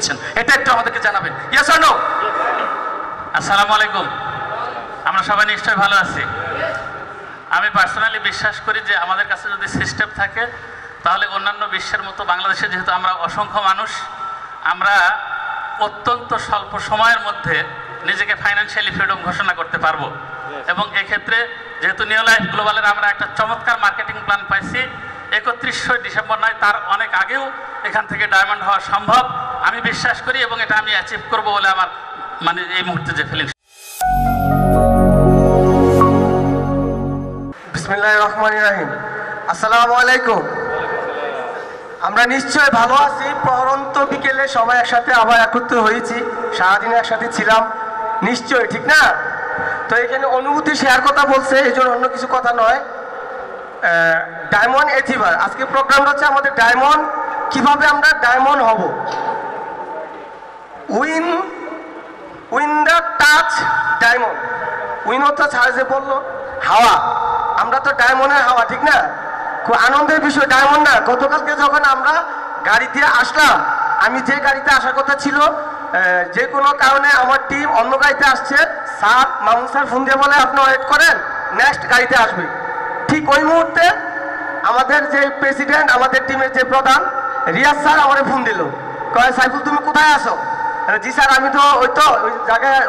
দিয়েছেন। এটা একটু আমাদেরকে জানাবেন। ইয়েস নো আসসালামু আলাইকুম। আমরা সবাই নিশ্চয়ই ভালো আছি। আমি পার্সোনালি বিশ্বাস করি যে আমাদের কাছে যদি সিস্টেম থাকে তাহলে অন্যান্য বিশ্বের মতো বাংলাদেশে যেহেতু আমরা অসংখ্য মানুষ আমরা অত্যন্ত স্বল্প সময়ের মধ্যে নিজেকে ফাইন্যান্সিয়ালি ফ্রিডম ঘোষণা করতে পারব। এবং এক্ষেত্রে যেহেতু নিউ লাইফ গ্লোবালের আমরা একটা চমৎকার মার্কেটিং প্ল্যান পাইছি একত্রিশশো ডিসেম্বর নয় তার অনেক আগেও এখান থেকে ডায়মন্ড হওয়া সম্ভব। আমি বিশ্বাস করি এবং এটা আমি অ্যাচিভ করব বলে আমার মানে এই মুহূর্তে যে ফিলিংস রহমান রাহিম। আসসালামু আলাইকুম। আমরা নিশ্চয় ভালো আছি, পরন্ত বিকেলে সবাই একসাথে আবার একত্র হয়েছি, সারাদিন একসাথে ছিলাম। নিশ্চয় ঠিক না? তো এখানে অনুভূতি শেয়ার কথা বলছে, এই জন্য অন্য কিছু কথা নয়। ডায়মন্ড এথিভার। আজকে প্রোগ্রামটা হচ্ছে আমাদের ডায়মন্ড, কীভাবে আমরা ডায়মন্ড হব win win the touch diamond win অর্থাৎ ছাড় যে বলল, হাওয়া। আমরা তো ডায়মন্ডের হাওয়া, ঠিক না? খুব আনন্দের বিষয়, ডায়মন্ড না। গতকালকে যখন আমরা গাড়ি দিয়ে আসলাম, আমি যে গাড়িতে আসার কথা ছিল যে কোনো কারণে আমার টিম অন্য গাড়িতে আসছে স্যার মামুন স্যার ফোন দিয়ে বলে আপনি ওয়েট করেন, নেক্সট গাড়িতে আসবে। ঠিক ওই মুহূর্তে আমাদের যে প্রেসিডেন্ট, আমাদের টিমের যে প্রধান, রিয়াজ স্যার আমারে ফোন দিল। কয়, সাইফুল, তুমি কোথায় আসো জি স্যার, আমি তো ওই তো ওই জায়গায়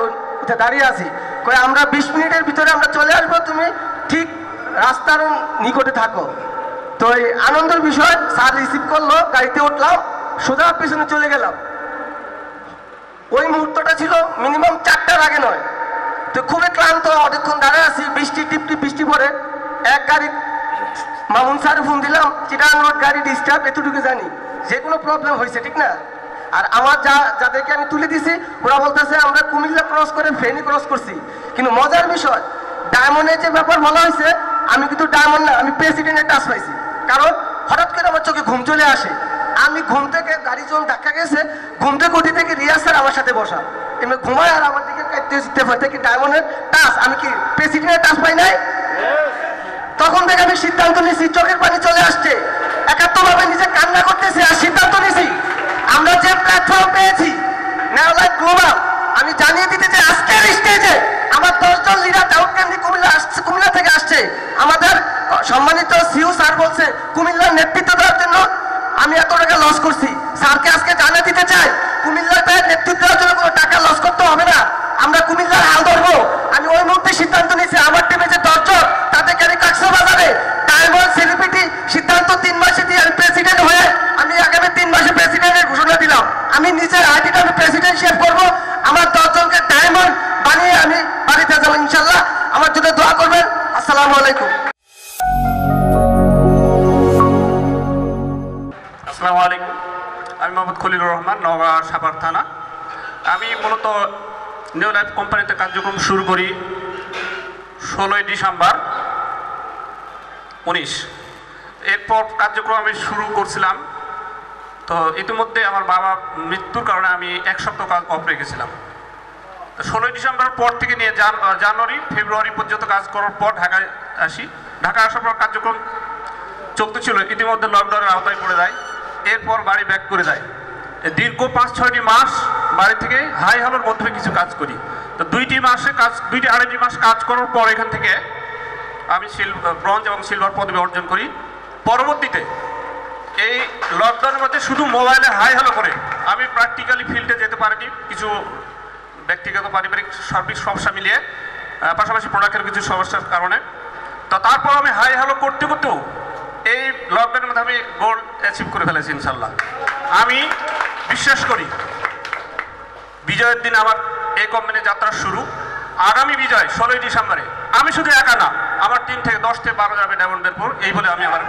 দাঁড়িয়ে আছি। কয় আমরা বিশ মিনিটের ভিতরে আমরা চলে আসব, তুমি ঠিক রাস্তার নিকটে থাকো। তো এই আনন্দের বিষয়, স্যার রিসিভ করল, গাড়িতে উঠলাম, সোজা পেছনে চলে গেলাম। ওই মুহূর্তটা ছিল মিনিমাম চারটার আগে নয়। তো খুবই ক্লান্ত, অনেকক্ষণ দাঁড়িয়ে আছি, বৃষ্টি, টিপ টিপ, বৃষ্টি পড়ে। এক গাড়ি, মামুন স্যার ফোন দিলাম চিটান গাড়ি ডিস্টার্ব এতটুকু জানি। যে কোনো প্রবলেম হয়েছে, ঠিক না? আর আমার যা, যাদেরকে আমি তুলে দিছি, ওরা বলতেছে, আমরা কুমিল্লা ক্রস করে ফেনি ক্রস করছি। কিন্তু মজার বিষয় ডায়মন্ডের যে ব্যাপার বলা হয়েছে, আমি কিন্তু ডায়মন্ড না, আমি প্রেসিডেন্টের টাচ পাইছি। কারণ হঠাৎ করে আমার চোখে ঘুম চলে আসে। আমি ঘুম থেকে গাড়ি যখন ধাক্কা গেছে, ঘুম থেকে উঠি থেকে রিয়াজ স্যার আমার সাথে বসা। এমনি ঘুমায় আর আমার দিকে পারতে ডায়মন্ডের টাচ আমি কি প্রেসিডেন্টের টাচ পাই নাই? তখন থেকে আমি সিদ্ধান্ত নিয়েছি, চোখের পানি চলে আসছে। একাত্মভাবে নিজে কান্না করতেছি, আর প্ল্যাটফর্ম পেয়েছি। নেওলাইট গ্লোবাল আমি জানিয়ে দিতে চাই, আজকের স্টেজে আমার দশজন লিডার দাউদকান্দি কুমিল্লা আসছে, কুমিল্লা থেকে আসছে। আমাদের সম্মানিত সিউ স্যার বলছে, কুমিল্লার নেতৃত্ব দেওয়ার জন্য আমি এত টাকা লস করছি স্যারকে আজকে জানিয়ে দিতে চাই কুমিল্লাতে নেতৃত্ব দেওয়ার জন্য কোনো টাকা লস করতে হবে না আমরা কুমিল্লার হাল ধরবো আমি ওই মুহূর্তে সিদ্ধান্ত নিয়েছি আমার টিমে যে দশজন তাদেরকে আমি কক্সবাজারে ডায়মন্ড সেলিব্রিটি সিদ্ধান্ত তিন মাসে দিয়ে আমি প্রেসিডেন্ট হয়ে আমি আগামী তিন মাসে প্রেসিডেন্টের ঘোষণা দিলাম নিজের আমি প্রেসিডেন্ট শেপ করব। আমার দশজনকে ডায়মন্ড বানিয়ে আমি বাড়িতে যাব, ইনশাল্লাহ। আমার জন্য দোয়া করবেন। আসসালামু আলাইকুম। আসসালামু আলাইকুম। আমি মোহাম্মদ খলিলুর রহমান, নওগাঁ, সাভার থানা। আমি মূলত নিউ লাইফ কোম্পানিতে কার্যক্রম শুরু করি ষোলোই ডিসেম্বর উনিশ। এরপর কার্যক্রম আমি শুরু করছিলাম তো ইতিমধ্যে আমার বাবা মৃত্যুর কারণে আমি এক সপ্তাহ কাজ অফ রেখেছিলাম তো ষোলোই ডিসেম্বর পর থেকে নিয়ে জানুয়ারি, ফেব্রুয়ারি পর্যন্ত কাজ করার পর ঢাকায় আসি। ঢাকা আসার পর কার্যক্রম চলতে ছিল ইতিমধ্যে লকডাউনের আওতায় পড়ে যায়। এরপর বাড়ি ব্যাক করে যায়। দীর্ঘ পাঁচ, ছয়টি মাস বাড়ি থেকে হাই হলোর মধ্যে কিছু কাজ করি। তো দুইটি মাসে কাজ দুইটি আড়াইটি মাস কাজ করার পর এখান থেকে আমি ব্রঞ্জ এবং সিলভার পদবি অর্জন করি। পরবর্তীতে লকডাউনের মধ্যে শুধু মোবাইলে হাই হ্যালো করে আমি প্র্যাকটিক্যালি ফিল্ডে যেতে পারিনি, কিছু ব্যক্তিগত পারিবারিক সার্বিক সমস্যা মিলিয়ে পাশাপাশি প্রোডাক্টের কিছু সমস্যার কারণে। তো তারপর আমি হাই হ্যালো করতে করতেও এই লকডাউনের মধ্যে আমি গোল অ্যাচিভ করে ফেলেছি ইনশাল্লাহ। আমি বিশ্বাস করি, বিজয়ের দিন আমার এই কোম্পানির যাত্রা শুরু। আগামী বিজয় ষোলোই ডিসেম্বরে। আমি শুধু একা না, আমার তিন থেকে দশ থেকে বারো যাবে ডায়মন্ডের পর এই বলে আমি আমার